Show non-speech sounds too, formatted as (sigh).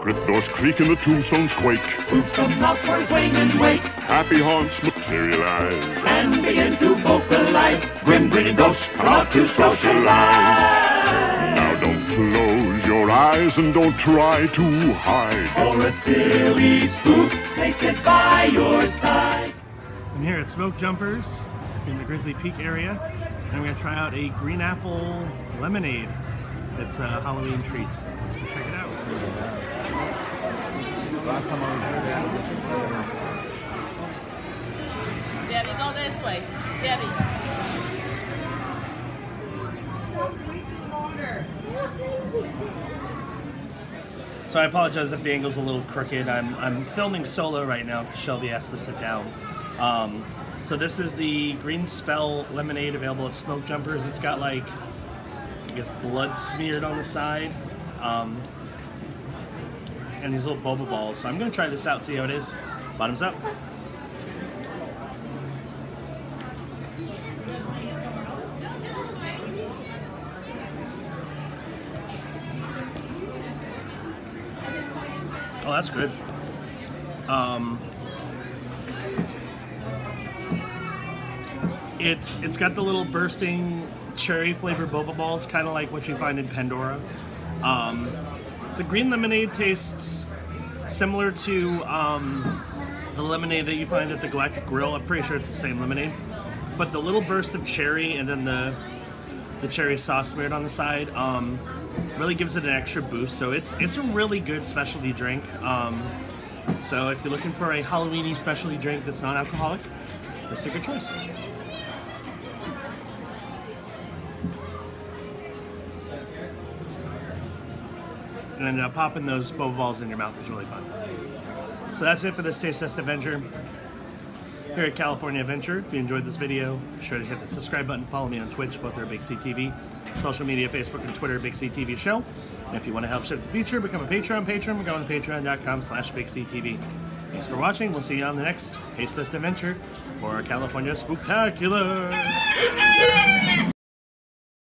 crypt doors creak and the tombstones quake. Spooks come out for a swing and wake. Happy haunts materialize. And begin to vocalize. Grim grinning ghosts come out to socialize. Now don't close your eyes and don't try to hide. Or a silly spook may sit by your side. I'm here at Smokejumpers in the Grizzly Peak area. And I'm going to try out a green apple lemonade. It's a Halloween treat. Let's go check it out. Debbie, go this way. Debbie. So I apologize if the angle's a little crooked. I'm, I'm filming solo right now because Shelby has to sit down. Um, so this is the Green Spell lemonade available at Smokejumpers. It's got like, Guess, blood smeared on the side. Um, and these little boba balls. So I'm gonna try this out, see how it is. Bottoms up. Oh, that's good. Um, it's it's got the little bursting cherry flavored boba balls, kind of like what you find in Pandora. Um, the green lemonade tastes similar to um, the lemonade that you find at the Galactic Grill. I'm pretty sure it's the same lemonade, but the little burst of cherry and then the the cherry sauce smeared on the side um, really gives it an extra boost. So it's it's a really good specialty drink. Um, so if you're looking for a Halloweeny specialty drink that's non-alcoholic, this is a good choice. And uh, popping those boba balls in your mouth is really fun. So that's it for this Taste Test Adventure here at California Adventure. If you enjoyed this video, be sure to hit the subscribe button. Follow me on Twitch, both are Big C TV. Social media, Facebook and Twitter, Big C TV Show. And if you want to help shape the future, become a Patreon patron. We're going to patreon.com slash Big C TV. Thanks for watching. We'll see you on the next Taste Test Adventure for California Spooktacular. (laughs)